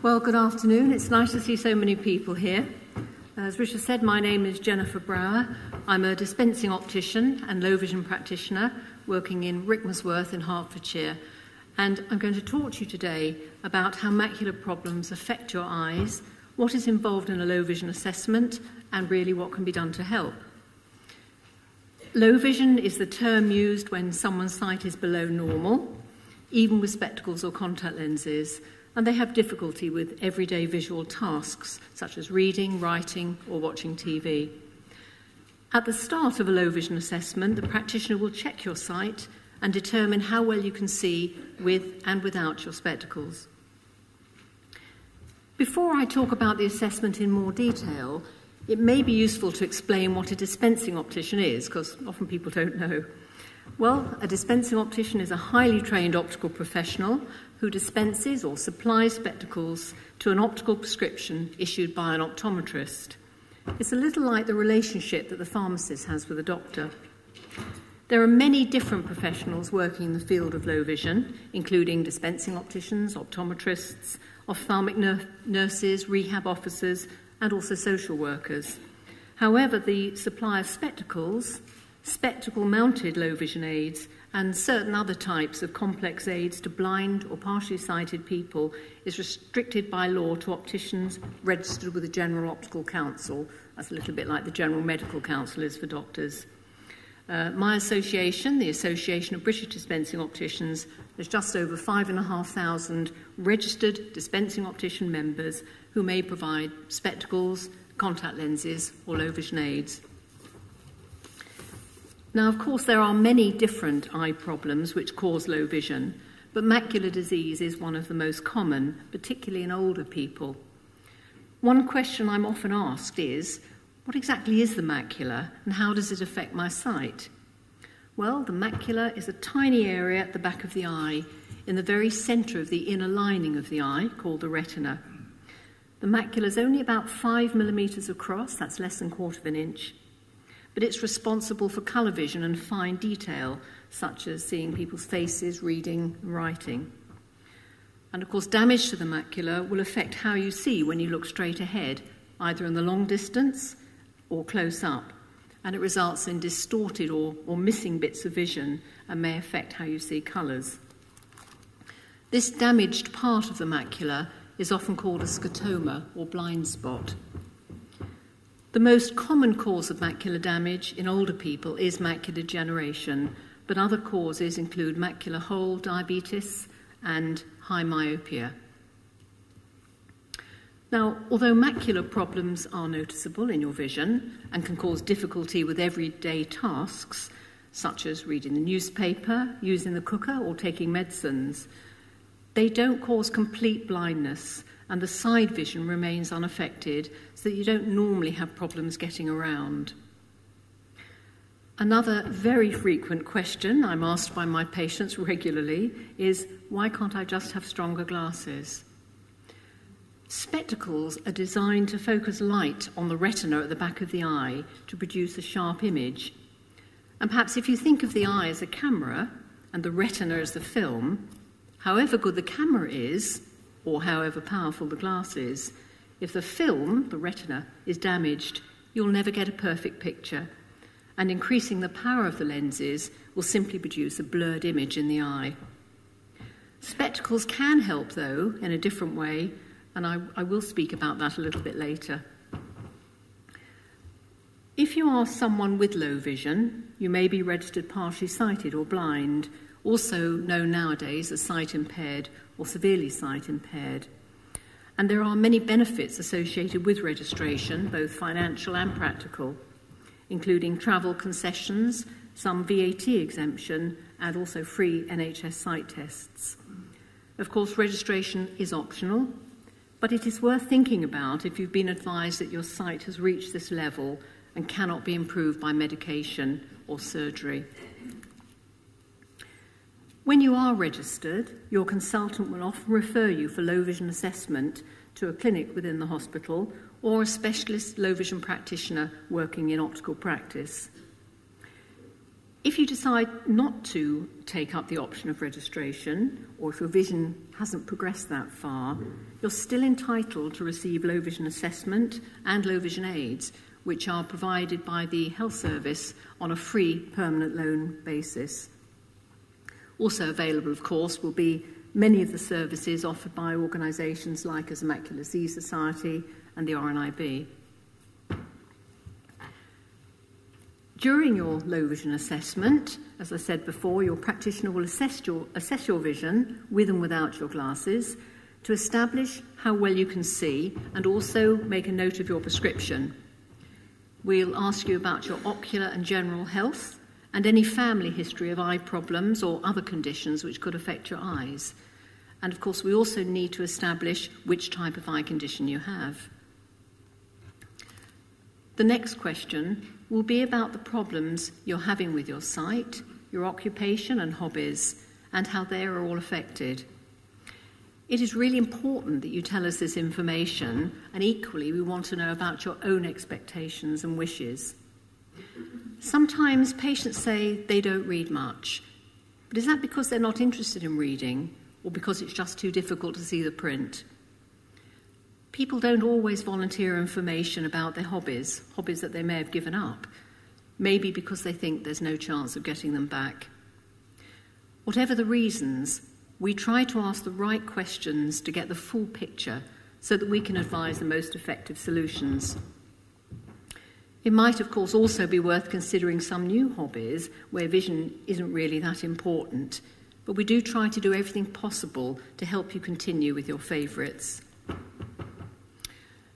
Well, good afternoon. It's nice to see so many people here. As Richard said, my name is Jennifer Brower. I'm a dispensing optician and low vision practitioner working in Rickmansworth in Hertfordshire. And I'm going to talk to you today about how macular problems affect your eyes, what is involved in a low vision assessment, and really what can be done to help. Low vision is the term used when someone's sight is below normal, even with spectacles or contact lenses, and they have difficulty with everyday visual tasks such as reading, writing, or watching TV. At the start of a low vision assessment, the practitioner will check your sight and determine how well you can see with and without your spectacles. Before I talk about the assessment in more detail, it may be useful to explain what a dispensing optician is, because often people don't know. Well, a dispensing optician is a highly trained optical professional who dispenses or supplies spectacles to an optical prescription issued by an optometrist. It's a little like the relationship that the pharmacist has with a doctor. There are many different professionals working in the field of low vision, including dispensing opticians, optometrists, ophthalmic nurses, rehab officers, and also social workers. However, the supply of spectacles, spectacle mounted low vision aids, and certain other types of complex aids to blind or partially sighted people is restricted by law to opticians registered with the General Optical Council. That's a little bit like the General Medical Council is for doctors. Uh, my association, the Association of British Dispensing Opticians, has just over 5,500 registered dispensing optician members who may provide spectacles, contact lenses, or low vision aids. Now, of course, there are many different eye problems which cause low vision, but macular disease is one of the most common, particularly in older people. One question I'm often asked is what exactly is the macula and how does it affect my sight? Well, the macula is a tiny area at the back of the eye, in the very centre of the inner lining of the eye, called the retina. The macula is only about five millimetres across, that's less than a quarter of an inch, but it's responsible for colour vision and fine detail, such as seeing people's faces, reading, and writing. And of course, damage to the macula will affect how you see when you look straight ahead, either in the long distance or close up, and it results in distorted or, or missing bits of vision and may affect how you see colours. This damaged part of the macula is often called a scotoma or blind spot. The most common cause of macular damage in older people is macular degeneration, but other causes include macular hole, diabetes, and high myopia. Now, although macular problems are noticeable in your vision and can cause difficulty with everyday tasks, such as reading the newspaper, using the cooker, or taking medicines, they don't cause complete blindness, and the side vision remains unaffected, so that you don't normally have problems getting around. Another very frequent question I'm asked by my patients regularly is why can't I just have stronger glasses? Spectacles are designed to focus light on the retina at the back of the eye to produce a sharp image. And perhaps if you think of the eye as a camera and the retina as the film, however good the camera is, or however powerful the glass is, if the film, the retina, is damaged, you'll never get a perfect picture. And increasing the power of the lenses will simply produce a blurred image in the eye. Spectacles can help, though, in a different way and I, I will speak about that a little bit later. If you are someone with low vision, you may be registered partially sighted or blind, also known nowadays as sight impaired or severely sight impaired. And there are many benefits associated with registration, both financial and practical, including travel concessions, some VAT exemption, and also free NHS sight tests. Of course, registration is optional, but it is worth thinking about if you've been advised that your sight has reached this level and cannot be improved by medication or surgery. When you are registered, your consultant will often refer you for low vision assessment to a clinic within the hospital or a specialist low vision practitioner working in optical practice. If you decide not to take up the option of registration, or if your vision hasn't progressed that far, you're still entitled to receive low vision assessment and low vision aids, which are provided by the health service on a free permanent loan basis. Also available, of course, will be many of the services offered by organisations like the Macular Disease Society and the RNIB. During your low vision assessment, as I said before, your practitioner will assess your, assess your vision with and without your glasses to establish how well you can see and also make a note of your prescription. We'll ask you about your ocular and general health and any family history of eye problems or other conditions which could affect your eyes. And of course, we also need to establish which type of eye condition you have. The next question will be about the problems you're having with your sight, your occupation and hobbies, and how they are all affected. It is really important that you tell us this information, and equally, we want to know about your own expectations and wishes. Sometimes patients say they don't read much, but is that because they're not interested in reading, or because it's just too difficult to see the print? People don't always volunteer information about their hobbies, hobbies that they may have given up, maybe because they think there's no chance of getting them back. Whatever the reasons, we try to ask the right questions to get the full picture so that we can advise the most effective solutions. It might, of course, also be worth considering some new hobbies where vision isn't really that important, but we do try to do everything possible to help you continue with your favourites.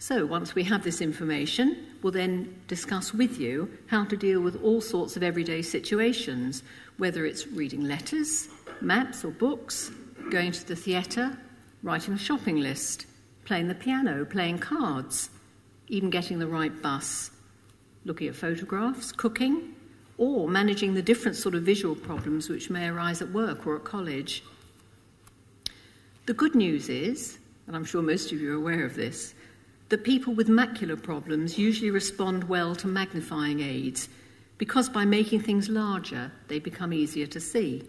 So, once we have this information, we'll then discuss with you how to deal with all sorts of everyday situations, whether it's reading letters, maps or books, going to the theatre, writing a shopping list, playing the piano, playing cards, even getting the right bus, looking at photographs, cooking, or managing the different sort of visual problems which may arise at work or at college. The good news is, and I'm sure most of you are aware of this, that people with macular problems usually respond well to magnifying aids because by making things larger, they become easier to see.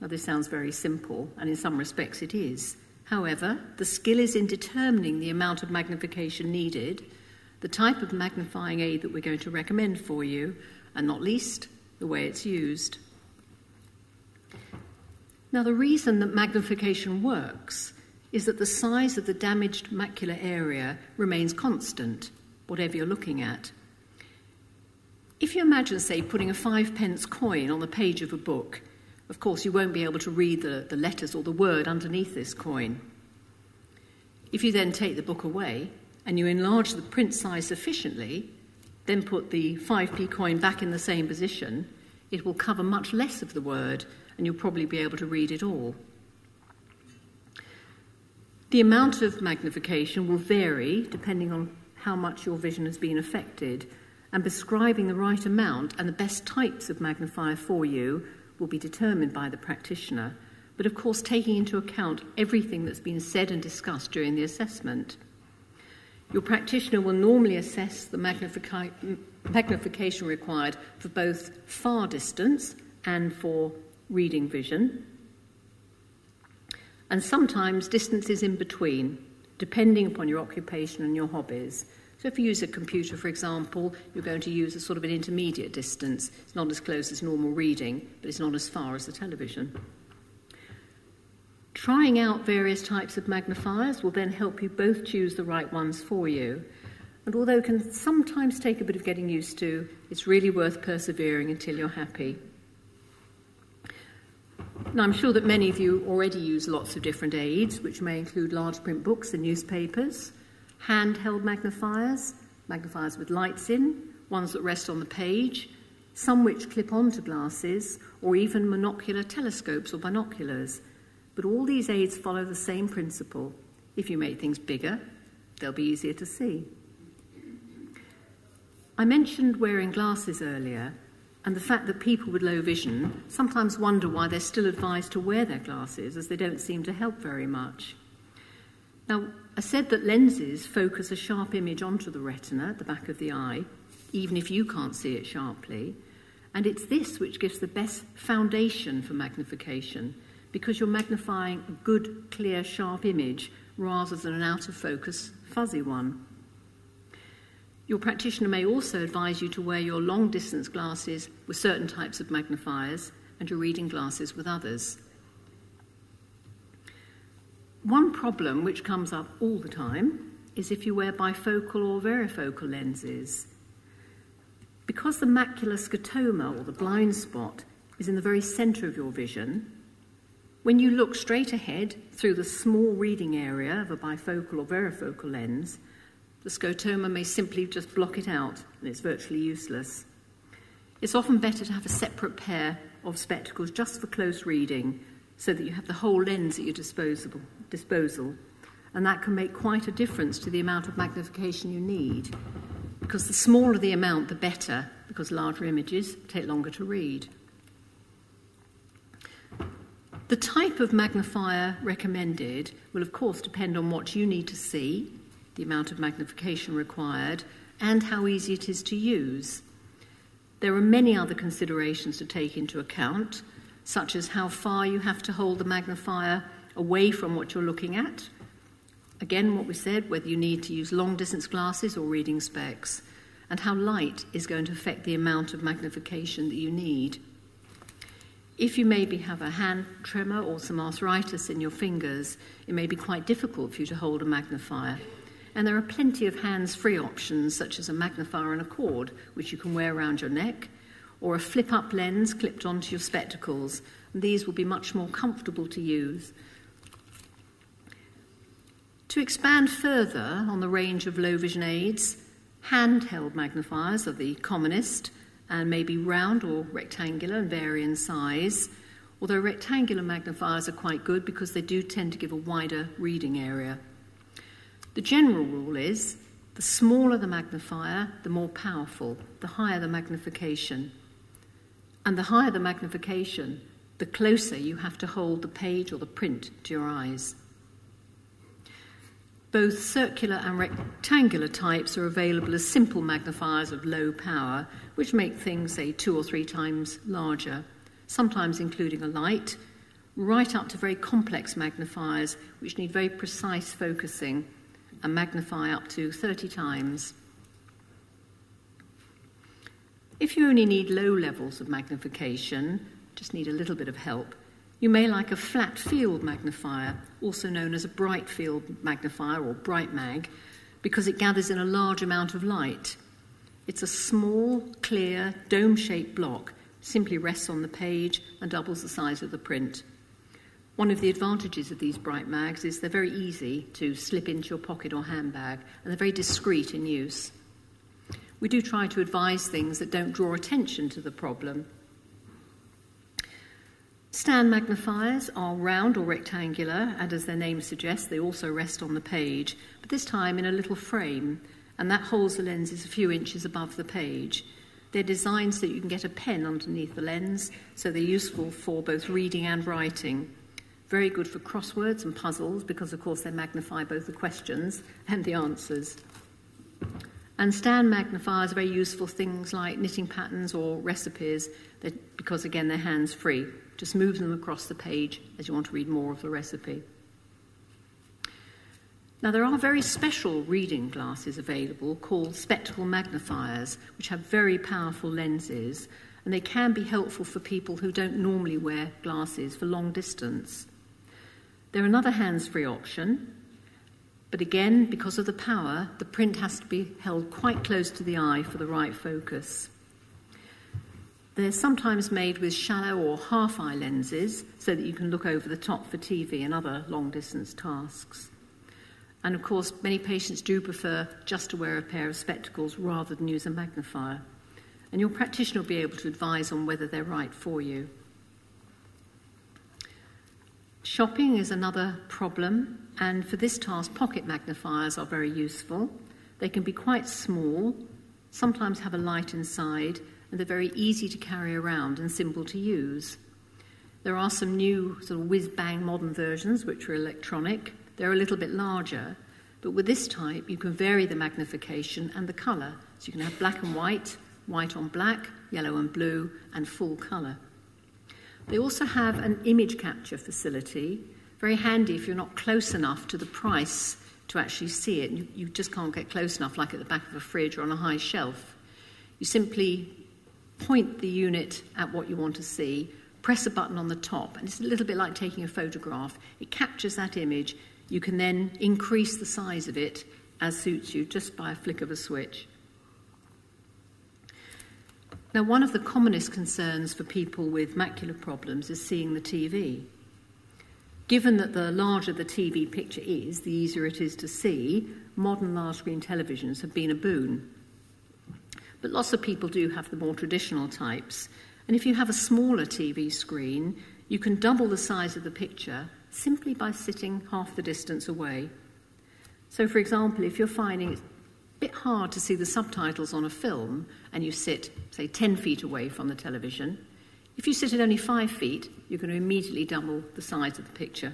Now, this sounds very simple, and in some respects it is. However, the skill is in determining the amount of magnification needed, the type of magnifying aid that we're going to recommend for you, and not least, the way it's used. Now, the reason that magnification works is that the size of the damaged macular area remains constant, whatever you're looking at. If you imagine, say, putting a five pence coin on the page of a book, of course, you won't be able to read the, the letters or the word underneath this coin. If you then take the book away and you enlarge the print size sufficiently, then put the 5p coin back in the same position, it will cover much less of the word and you'll probably be able to read it all. The amount of magnification will vary depending on how much your vision has been affected, and prescribing the right amount and the best types of magnifier for you will be determined by the practitioner, but of course taking into account everything that's been said and discussed during the assessment. Your practitioner will normally assess the magnifica- magnification required for both far distance and for reading vision, and sometimes distances in between, depending upon your occupation and your hobbies. So, if you use a computer, for example, you're going to use a sort of an intermediate distance. It's not as close as normal reading, but it's not as far as the television. Trying out various types of magnifiers will then help you both choose the right ones for you. And although it can sometimes take a bit of getting used to, it's really worth persevering until you're happy. Now, I'm sure that many of you already use lots of different aids, which may include large print books and newspapers, handheld magnifiers, magnifiers with lights in, ones that rest on the page, some which clip onto glasses, or even monocular telescopes or binoculars. But all these aids follow the same principle. If you make things bigger, they'll be easier to see. I mentioned wearing glasses earlier, and the fact that people with low vision sometimes wonder why they're still advised to wear their glasses, as they don't seem to help very much. Now, I said that lenses focus a sharp image onto the retina at the back of the eye, even if you can't see it sharply. And it's this which gives the best foundation for magnification because you're magnifying a good, clear, sharp image rather than an out of focus, fuzzy one. Your practitioner may also advise you to wear your long distance glasses with certain types of magnifiers and your reading glasses with others. One problem which comes up all the time is if you wear bifocal or varifocal lenses. Because the macular scotoma, or the blind spot, is in the very centre of your vision, when you look straight ahead through the small reading area of a bifocal or varifocal lens, the scotoma may simply just block it out and it's virtually useless. It's often better to have a separate pair of spectacles just for close reading so that you have the whole lens at your disposal. And that can make quite a difference to the amount of magnification you need. Because the smaller the amount, the better, because larger images take longer to read. The type of magnifier recommended will, of course, depend on what you need to see, the amount of magnification required, and how easy it is to use. There are many other considerations to take into account, such as how far you have to hold the magnifier away from what you're looking at. Again, what we said, whether you need to use long distance glasses or reading specs, and how light is going to affect the amount of magnification that you need. If you maybe have a hand tremor or some arthritis in your fingers, it may be quite difficult for you to hold a magnifier. And there are plenty of hands free options, such as a magnifier and a cord, which you can wear around your neck, or a flip up lens clipped onto your spectacles. And these will be much more comfortable to use. To expand further on the range of low vision aids, handheld magnifiers are the commonest and may be round or rectangular and vary in size. Although rectangular magnifiers are quite good because they do tend to give a wider reading area. The general rule is the smaller the magnifier, the more powerful, the higher the magnification. And the higher the magnification, the closer you have to hold the page or the print to your eyes. Both circular and rectangular types are available as simple magnifiers of low power, which make things, say, two or three times larger, sometimes including a light, right up to very complex magnifiers, which need very precise focusing and magnify up to 30 times. If you only need low levels of magnification, just need a little bit of help, you may like a flat field magnifier, also known as a bright field magnifier or bright mag, because it gathers in a large amount of light. It's a small, clear, dome shaped block, simply rests on the page and doubles the size of the print. One of the advantages of these bright mags is they're very easy to slip into your pocket or handbag, and they're very discreet in use. We do try to advise things that don't draw attention to the problem Stand magnifiers are round or rectangular, and as their name suggests, they also rest on the page, but this time in a little frame, and that holds the lenses a few inches above the page. They're designed so that you can get a pen underneath the lens, so they're useful for both reading and writing. Very good for crosswords and puzzles because, of course, they magnify both the questions and the answers. And stand magnifiers are very useful things like knitting patterns or recipes because, again, they're hands free. Just move them across the page as you want to read more of the recipe. Now, there are very special reading glasses available called spectacle magnifiers, which have very powerful lenses, and they can be helpful for people who don't normally wear glasses for long distance. They're another hands free option, but again, because of the power, the print has to be held quite close to the eye for the right focus. They're sometimes made with shallow or half eye lenses so that you can look over the top for TV and other long distance tasks. And of course, many patients do prefer just to wear a pair of spectacles rather than use a magnifier. And your practitioner will be able to advise on whether they're right for you. Shopping is another problem, and for this task, pocket magnifiers are very useful. They can be quite small, sometimes have a light inside, they're very easy to carry around and simple to use. There are some new sort of whiz bang modern versions which are electronic. They're a little bit larger, but with this type you can vary the magnification and the colour. So you can have black and white, white on black, yellow and blue, and full colour. They also have an image capture facility, very handy if you're not close enough to the price to actually see it. You, you just can't get close enough, like at the back of a fridge or on a high shelf. You simply point the unit at what you want to see, press a button on the top, and it's a little bit like taking a photograph. It captures that image. You can then increase the size of it as suits you just by a flick of a switch. Now, one of the commonest concerns for people with macular problems is seeing the TV. Given that the larger the TV picture is, the easier it is to see, modern large screen televisions have been a boon. But lots of people do have the more traditional types. And if you have a smaller TV screen, you can double the size of the picture simply by sitting half the distance away. So, for example, if you're finding it a bit hard to see the subtitles on a film and you sit, say, 10 feet away from the television, if you sit at only five feet, you're going to immediately double the size of the picture.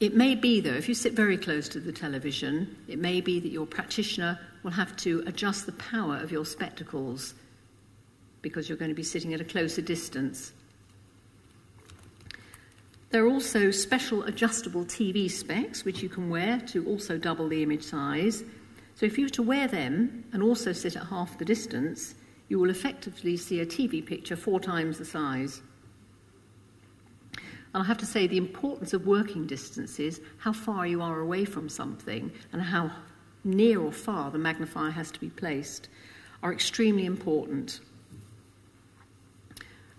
It may be, though, if you sit very close to the television, it may be that your practitioner will have to adjust the power of your spectacles because you're going to be sitting at a closer distance. There are also special adjustable TV specs which you can wear to also double the image size. So if you were to wear them and also sit at half the distance, you will effectively see a TV picture four times the size. And I have to say, the importance of working distances, how far you are away from something, and how near or far the magnifier has to be placed, are extremely important.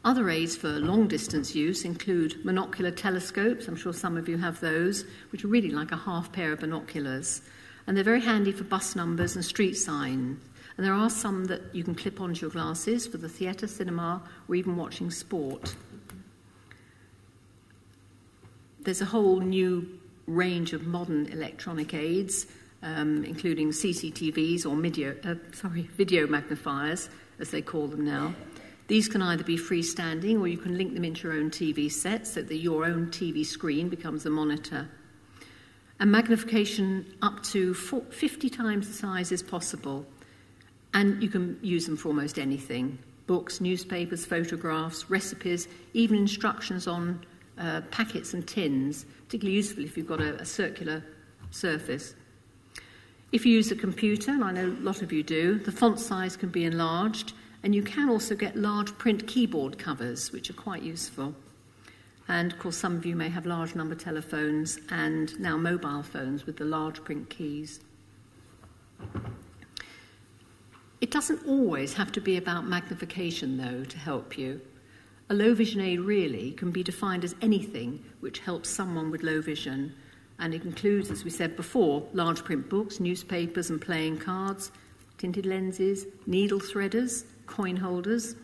Other aids for long distance use include monocular telescopes, I'm sure some of you have those, which are really like a half pair of binoculars. And they're very handy for bus numbers and street signs. And there are some that you can clip onto your glasses for the theatre, cinema, or even watching sport. There's a whole new range of modern electronic aids, um, including CCTVs or video, uh, sorry, video magnifiers, as they call them now. These can either be freestanding or you can link them into your own TV set so that your own TV screen becomes a monitor. And magnification up to 50 times the size is possible. And you can use them for almost anything books, newspapers, photographs, recipes, even instructions on uh, packets and tins, particularly useful if you've got a, a circular surface. If you use a computer, and I know a lot of you do, the font size can be enlarged, and you can also get large print keyboard covers, which are quite useful. And of course, some of you may have large number telephones and now mobile phones with the large print keys. It doesn't always have to be about magnification, though, to help you. A low vision aid really can be defined as anything which helps someone with low vision, and it includes, as we said before, large print books, newspapers, and playing cards, tinted lenses, needle threaders, coin holders,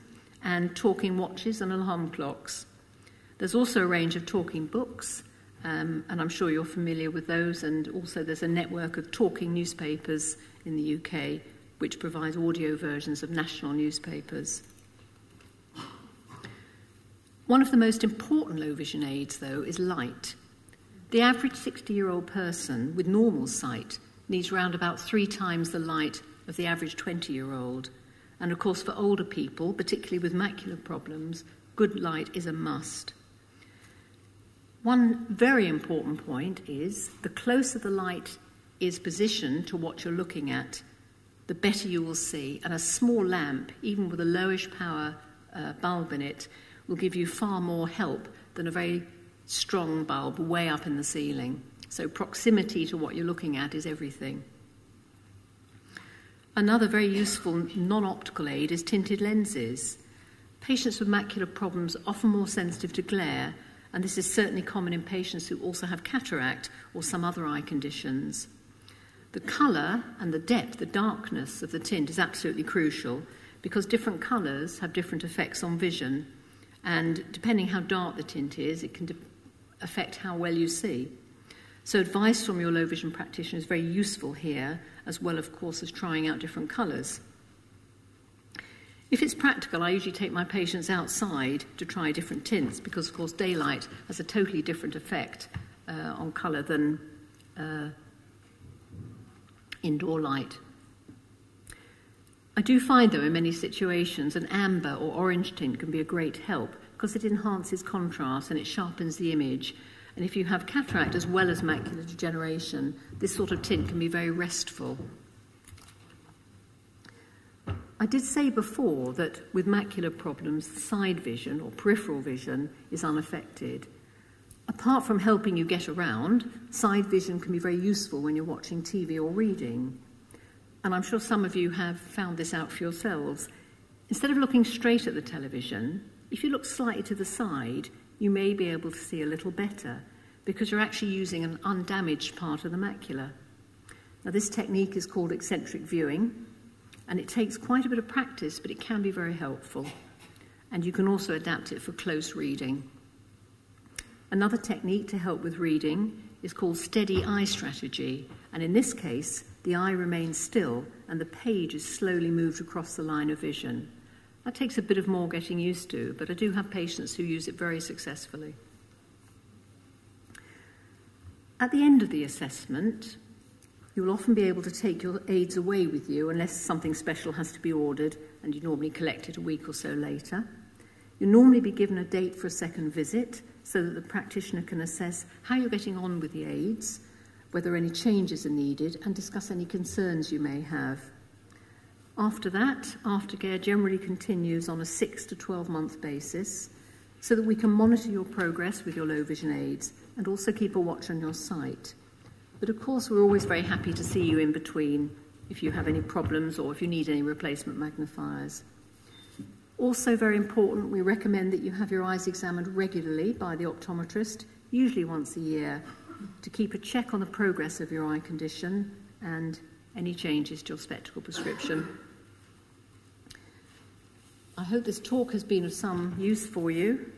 and talking watches and alarm clocks. There's also a range of talking books, um, and I'm sure you're familiar with those, and also there's a network of talking newspapers in the UK which provides audio versions of national newspapers. One of the most important low vision aids, though, is light. The average 60 year old person with normal sight needs around about three times the light of the average 20 year old. And of course, for older people, particularly with macular problems, good light is a must. One very important point is the closer the light is positioned to what you're looking at, the better you will see. And a small lamp, even with a lowish power uh, bulb in it, will give you far more help than a very strong bulb way up in the ceiling. So, proximity to what you're looking at is everything. Another very useful non optical aid is tinted lenses. Patients with macular problems are often more sensitive to glare, and this is certainly common in patients who also have cataract or some other eye conditions. The colour and the depth, the darkness of the tint is absolutely crucial because different colours have different effects on vision. And depending how dark the tint is, it can de- affect how well you see. So, advice from your low vision practitioner is very useful here, as well, of course, as trying out different colours. If it's practical, I usually take my patients outside to try different tints because, of course, daylight has a totally different effect uh, on colour than uh, indoor light. I do find, though, in many situations, an amber or orange tint can be a great help because it enhances contrast and it sharpens the image. And if you have cataract as well as macular degeneration, this sort of tint can be very restful. I did say before that with macular problems, side vision or peripheral vision is unaffected. Apart from helping you get around, side vision can be very useful when you're watching TV or reading and I'm sure some of you have found this out for yourselves, instead of looking straight at the television, if you look slightly to the side, you may be able to see a little better because you're actually using an undamaged part of the macula. Now, this technique is called eccentric viewing, and it takes quite a bit of practice, but it can be very helpful. And you can also adapt it for close reading. Another technique to help with reading is called steady eye strategy, and in this case, the eye remains still and the page is slowly moved across the line of vision. That takes a bit of more getting used to, but I do have patients who use it very successfully. At the end of the assessment, you will often be able to take your aids away with you unless something special has to be ordered and you normally collect it a week or so later. You'll normally be given a date for a second visit so that the practitioner can assess how you're getting on with the aids whether any changes are needed, and discuss any concerns you may have. After that, aftercare generally continues on a 6 to 12 month basis so that we can monitor your progress with your low vision aids and also keep a watch on your sight. But of course, we're always very happy to see you in between if you have any problems or if you need any replacement magnifiers. Also, very important, we recommend that you have your eyes examined regularly by the optometrist, usually once a year, to keep a check on the progress of your eye condition and any changes to your spectacle prescription. I hope this talk has been of some use for you.